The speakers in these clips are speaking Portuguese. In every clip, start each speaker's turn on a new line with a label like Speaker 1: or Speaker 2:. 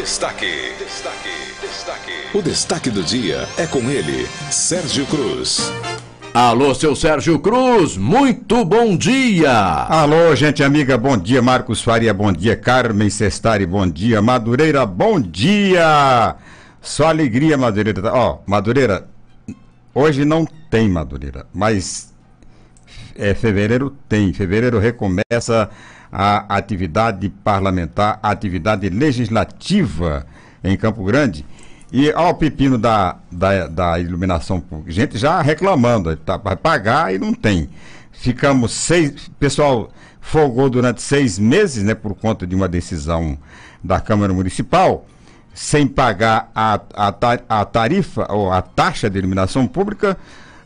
Speaker 1: Destaque. Destaque. Destaque. O destaque do dia é com ele, Sérgio Cruz.
Speaker 2: Alô, seu Sérgio Cruz, muito bom dia!
Speaker 3: Alô, gente amiga, bom dia. Marcos Faria, bom dia. Carmen Sestari, bom dia. Madureira, bom dia! Só alegria, Madureira. Ó, Madureira, hoje não tem Madureira, mas é, fevereiro tem. Fevereiro recomeça a atividade parlamentar, a atividade legislativa em Campo Grande. E ao pepino da, da, da iluminação pública, gente já reclamando, tá, vai pagar e não tem. Ficamos seis. Pessoal folgou durante seis meses, né, por conta de uma decisão da Câmara Municipal, sem pagar a, a, a tarifa ou a taxa de iluminação pública.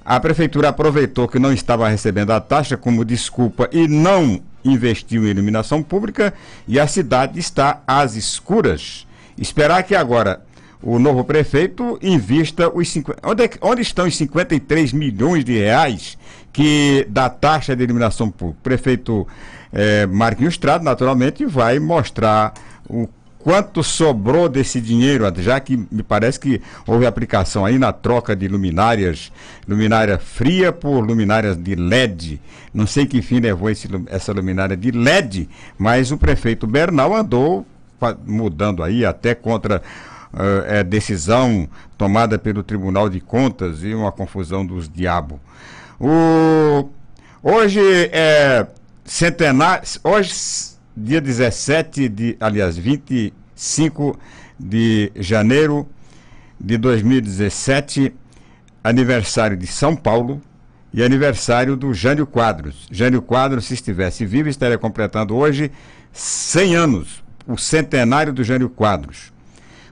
Speaker 3: A prefeitura aproveitou que não estava recebendo a taxa como desculpa e não investiu em iluminação pública e a cidade está às escuras. Esperar que agora o novo prefeito invista os 50. Onde, é, onde estão os 53 milhões de reais que da taxa de iluminação pública? O prefeito é, Marquinhos Estrada, naturalmente, vai mostrar o quanto sobrou desse dinheiro, já que me parece que houve aplicação aí na troca de luminárias, luminária fria por luminárias de LED. Não sei que fim levou esse, essa luminária de LED, mas o prefeito Bernal andou mudando aí até contra uh, é, decisão tomada pelo Tribunal de Contas e uma confusão dos diabos. O, hoje é centenário, hoje dia 17 de, aliás, 25 de janeiro de 2017, aniversário de São Paulo e aniversário do Jânio Quadros. Jânio Quadros, se estivesse vivo, estaria completando hoje 100 anos, o centenário do Jânio Quadros.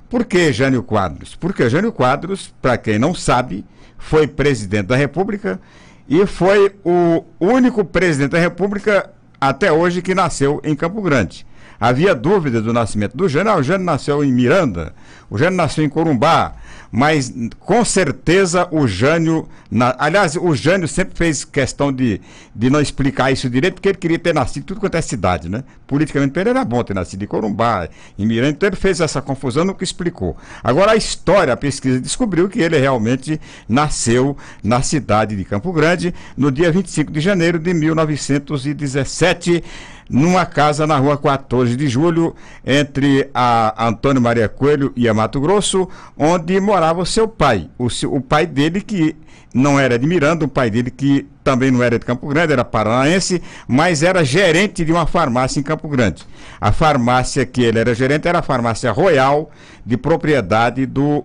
Speaker 3: Por que Jânio Quadros? Porque Jânio Quadros, para quem não sabe, foi presidente da República e foi o único presidente da República até hoje que nasceu em Campo Grande. Havia dúvida do nascimento do Jânio. Ah, o Jânio nasceu em Miranda, o Jânio nasceu em Corumbá, mas com certeza o Jânio. Na, aliás, o Jânio sempre fez questão de, de não explicar isso direito, porque ele queria ter nascido tudo quanto é cidade, né? Politicamente ele era bom ter nascido em Corumbá, em Miranda, então ele fez essa confusão, nunca explicou. Agora a história, a pesquisa descobriu que ele realmente nasceu na cidade de Campo Grande no dia 25 de janeiro de 1917 numa casa na rua 14 de julho, entre a Antônio Maria Coelho e a Mato Grosso, onde morava o seu pai. O, seu, o pai dele, que não era de Miranda, o pai dele, que também não era de Campo Grande, era paranaense, mas era gerente de uma farmácia em Campo Grande. A farmácia que ele era gerente era a farmácia Royal, de propriedade do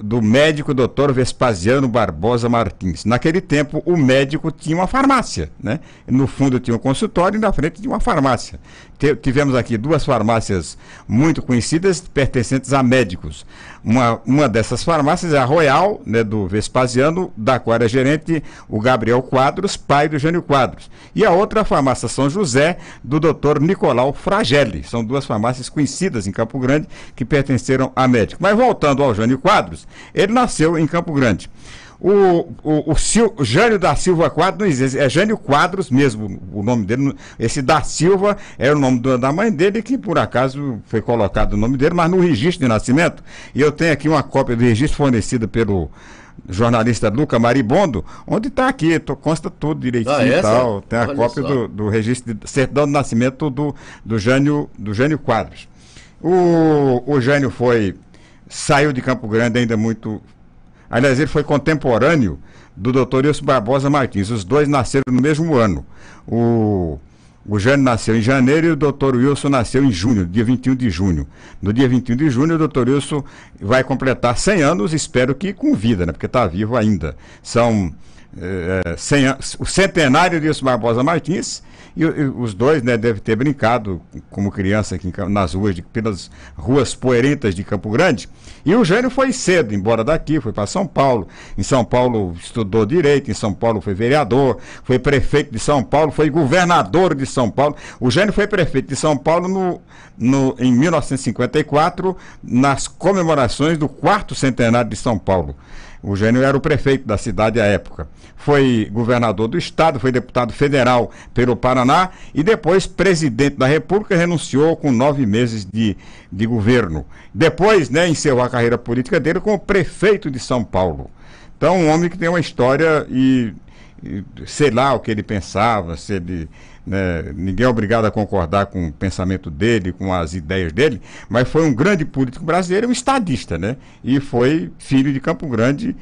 Speaker 3: do médico Dr. Vespasiano Barbosa Martins. Naquele tempo, o médico tinha uma farmácia, né? No fundo tinha um consultório e na frente tinha uma farmácia. Tivemos aqui duas farmácias muito conhecidas, pertencentes a médicos. Uma, uma dessas farmácias é a Royal, né, do Vespasiano, da qual era gerente o Gabriel Quadros, pai do Jânio Quadros. E a outra, a farmácia São José, do doutor Nicolau Fragelli. São duas farmácias conhecidas em Campo Grande que pertenceram a médico. Mas voltando ao Jânio Quadros, ele nasceu em Campo Grande. O, o, o, Sil, o Jânio da Silva Quadros não existe, é Jânio Quadros mesmo, o nome dele. Esse da Silva é o nome do, da mãe dele, que por acaso foi colocado o nome dele, mas no registro de nascimento, e eu tenho aqui uma cópia do registro fornecida pelo jornalista Luca Maribondo, onde está aqui, tô, consta tudo direitinho ah, e tal. Tem a Olha cópia do, do, registro de certidão de nascimento do, do, Jânio, do Jânio Quadros. O, o Jânio foi, saiu de Campo Grande ainda muito Aliás, ele foi contemporâneo do doutor Wilson Barbosa Martins. Os dois nasceram no mesmo ano. O, o Jânio nasceu em janeiro e o doutor Wilson nasceu em junho, dia 21 de junho. No dia 21 de junho, o doutor Wilson vai completar 100 anos, espero que com vida, né? Porque está vivo ainda. São é, 100, o centenário de Barbosa Martins e, os dois, né, devem ter brincado como criança aqui nas ruas, de, pelas ruas poerentas de Campo Grande. E o Jânio foi cedo, embora daqui, foi para São Paulo. Em São Paulo estudou direito, em São Paulo foi vereador, foi prefeito de São Paulo, foi governador de São Paulo. O Jânio foi prefeito de São Paulo no, no, em 1954, nas comemorações do quarto centenário de São Paulo. O Gênio era o prefeito da cidade à época. Foi governador do estado, foi deputado federal pelo Paraná e depois presidente da República, renunciou com nove meses de, de governo. Depois, né, encerrou a carreira política dele como prefeito de São Paulo. Então, um homem que tem uma história e, sei lá o que ele pensava, se ele né? Ninguém é obrigado a concordar com o pensamento dele, com as ideias dele, mas foi um grande político brasileiro, um estadista, né? E foi filho de Campo Grande.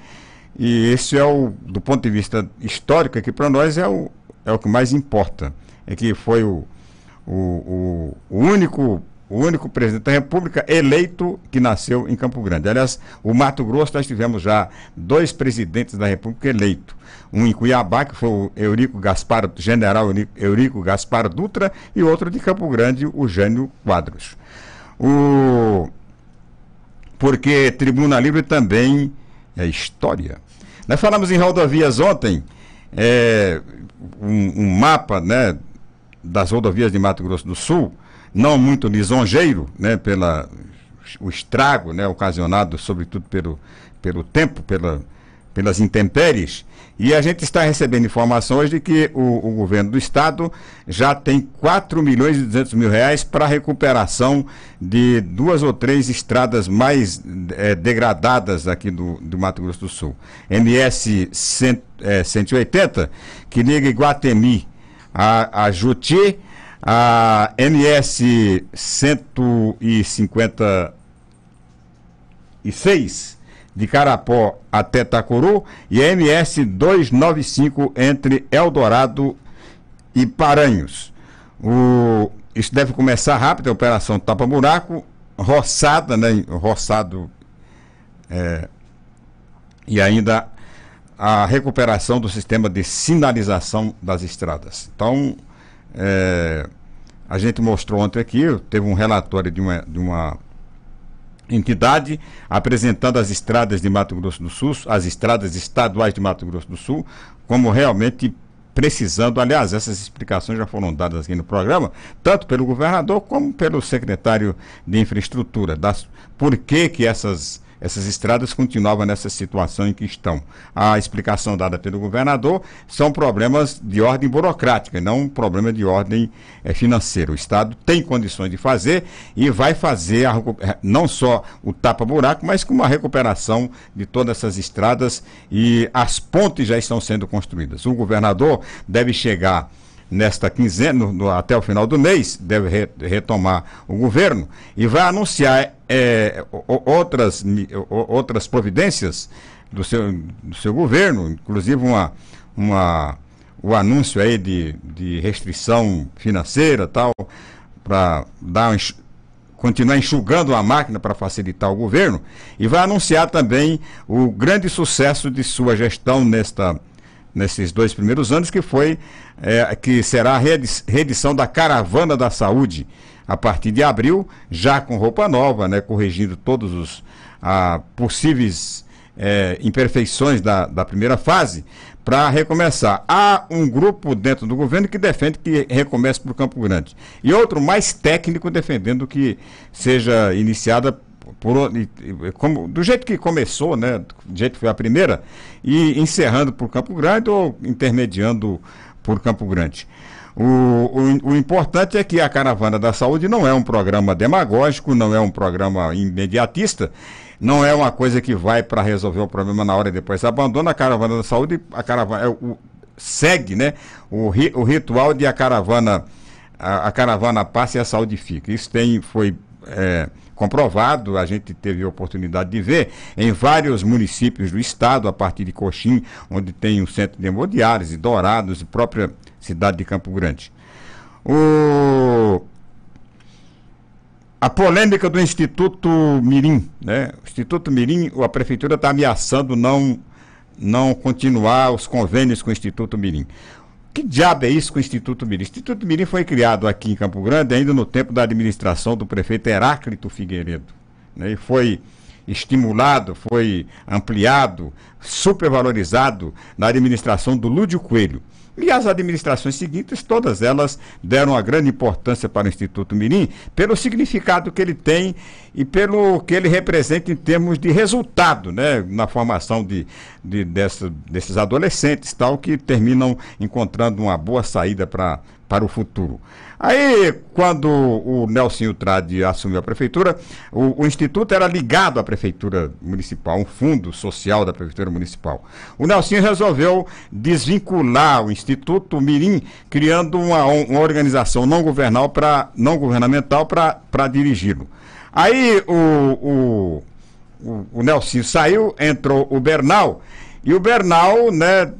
Speaker 3: E esse é o, do ponto de vista histórico, que para nós é o, é o que mais importa. É que foi o, o, o, o único o único presidente da República eleito que nasceu em Campo Grande. Aliás, o Mato Grosso nós tivemos já dois presidentes da República eleitos. Um em Cuiabá, que foi o Eurico Gaspar, general Eurico Gaspar Dutra, e outro de Campo Grande, o Jânio Quadros. O... Porque Tribuna Livre também é história. Nós falamos em rodovias ontem, é, um, um mapa né, das rodovias de Mato Grosso do Sul, não muito lisonjeiro, né, pela o estrago, né, ocasionado sobretudo pelo, pelo tempo, pela, pelas intempéries, e a gente está recebendo informações de que o, o, governo do estado já tem 4 milhões e 200 mil reais para a recuperação de duas ou três estradas mais é, degradadas aqui do, do Mato Grosso do Sul. MS 100, é, 180, que liga Iguatemi a, a Juti, a MS 156 de Carapó até Tacuru e a MS 295 entre Eldorado e Paranhos. O, isso deve começar rápido, a operação tapa-buraco, roçada, né, roçado é, e ainda a recuperação do sistema de sinalização das estradas. Então, é, a gente mostrou ontem aqui, teve um relatório de uma, de uma entidade apresentando as estradas de Mato Grosso do Sul, as estradas estaduais de Mato Grosso do Sul, como realmente precisando. Aliás, essas explicações já foram dadas aqui no programa, tanto pelo governador como pelo secretário de Infraestrutura, das, por que, que essas essas estradas continuavam nessa situação em que estão. A explicação dada pelo governador são problemas de ordem burocrática, não problema de ordem é, financeira. O Estado tem condições de fazer e vai fazer a, eh, não só o tapa-buraco, mas com uma recuperação de todas essas estradas e as pontes já estão sendo construídas. O governador deve chegar nesta quinzena, no, até o final do mês, deve re, retomar o governo e vai anunciar é, outras, outras providências do seu, do seu governo, inclusive uma, uma, o anúncio aí de, de restrição financeira tal, para dar continuar enxugando a máquina para facilitar o governo e vai anunciar também o grande sucesso de sua gestão nesta nesses dois primeiros anos, que foi é, que será a reedição da Caravana da Saúde a partir de abril, já com roupa nova, né, corrigindo todos os ah, possíveis é, imperfeições da, da primeira fase, para recomeçar. Há um grupo dentro do governo que defende que recomece por Campo Grande. E outro mais técnico defendendo que seja iniciada por, como, do jeito que começou, né, do jeito que foi a primeira, e encerrando por Campo Grande ou intermediando por Campo Grande. O, o, o, importante é que a Caravana da Saúde não é um programa demagógico, não é um programa imediatista, não é uma coisa que vai para resolver o problema na hora e depois abandona a Caravana da Saúde, a caravana é, o, segue né, o, ri, o ritual de a caravana, a, a caravana passa e a saúde fica. Isso tem, foi. É, comprovado, a gente teve a oportunidade de ver em vários municípios do estado, a partir de Coxim, onde tem um centro de hemodiálise, Dourados e própria cidade de Campo Grande. O... A polêmica do Instituto Mirim, né? O Instituto Mirim, a prefeitura está ameaçando não, não continuar os convênios com o Instituto Mirim. Que diabo é isso com o Instituto Mirim? O Instituto Mirim foi criado aqui em Campo Grande ainda no tempo da administração do prefeito Heráclito Figueiredo. Né? E foi estimulado, foi ampliado, supervalorizado na administração do Lúdio Coelho. E as administrações seguintes, todas elas deram uma grande importância para o Instituto Mirim, pelo significado que ele tem e pelo que ele representa em termos de resultado, né, na formação de, de dessa, desses adolescentes, tal, que terminam encontrando uma boa saída para para o futuro. Aí, quando o Nelson Trade assumiu a prefeitura, o, o, Instituto era ligado à prefeitura municipal, um fundo social da prefeitura municipal. O Nelson resolveu desvincular o Instituto Mirim, criando uma, uma organização não, governal pra, não governamental para dirigi-lo. Aí o, o, o, o Nelson saiu, entrou o Bernal, e o Bernal, né,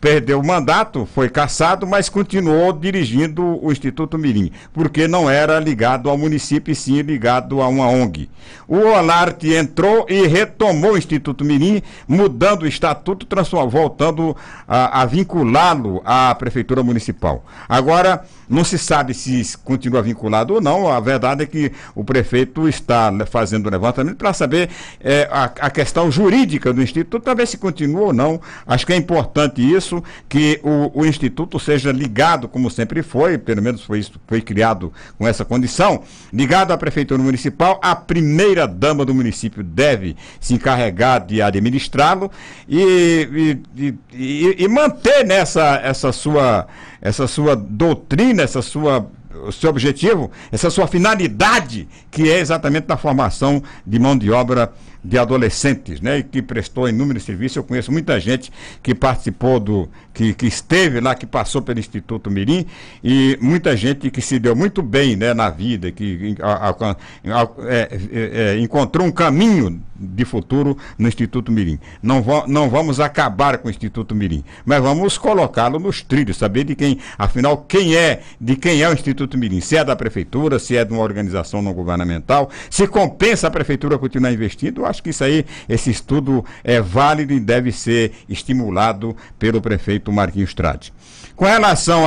Speaker 3: perdeu o mandato, foi cassado, mas continuou dirigindo o Instituto Mirim, porque não era ligado ao município, e sim ligado a uma ONG. O Olarte entrou e retomou o Instituto Mirim, mudando o estatuto, voltando a, a vinculá-lo à Prefeitura Municipal. Agora, não se sabe se continua vinculado ou não, a verdade é que o prefeito está fazendo o levantamento para saber é, a, a questão jurídica do Instituto, para ver se continua ou não. Acho que é importante isso isso, que o, o, Instituto seja ligado, como sempre foi, pelo menos foi, foi criado com essa condição, ligado à Prefeitura Municipal, a primeira dama do município deve se encarregar de administrá-lo e, e, e, e, manter nessa essa sua, essa sua doutrina, essa sua o seu objetivo, essa sua finalidade, que é exatamente da formação de mão de obra de adolescentes, né? E que prestou inúmeros serviços. Eu conheço muita gente que participou do, que, que esteve lá, que passou pelo Instituto Mirim, e muita gente que se deu muito bem, né, na vida, que a, a, a, é, é, é, encontrou um caminho de futuro no Instituto Mirim. Não, não vamos acabar com o Instituto Mirim, mas vamos colocá-lo nos trilhos, saber de quem, afinal, quem é, de quem é o Instituto Mirim, se é da prefeitura, se é de uma organização não governamental, se compensa a prefeitura continuar investindo, acho que isso aí, esse estudo é válido e deve ser estimulado pelo prefeito Marquinhos Trade. Com relação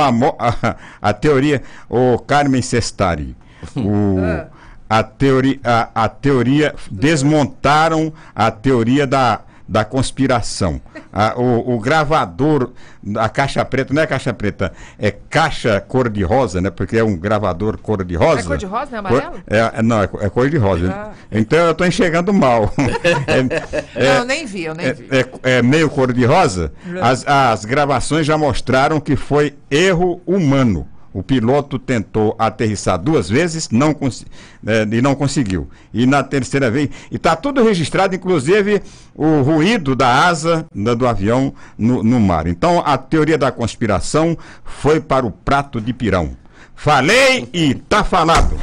Speaker 3: à teoria, o Carmen Sestari, o ah a teoria, a, a teoria desmontaram a teoria da, da conspiração. A, o, o, gravador, a caixa preta, não é caixa preta, é caixa cor-de-rosa, né? Porque é um gravador cor-de-rosa. É
Speaker 4: cor-de-rosa, não é amarelo?
Speaker 3: É, é, não, é, é cor-de-rosa. Ah. Então eu estou enxergando mal.
Speaker 4: é, não, eu nem vi, eu nem
Speaker 3: é,
Speaker 4: vi.
Speaker 3: É, é meio cor-de-rosa. As, as gravações já mostraram que foi erro humano. O piloto tentou aterrissar duas vezes não é, e não conseguiu. E na terceira vez. E está tudo registrado, inclusive o ruído da asa do avião no, no mar. Então a teoria da conspiração foi para o prato de pirão. Falei e tá falado.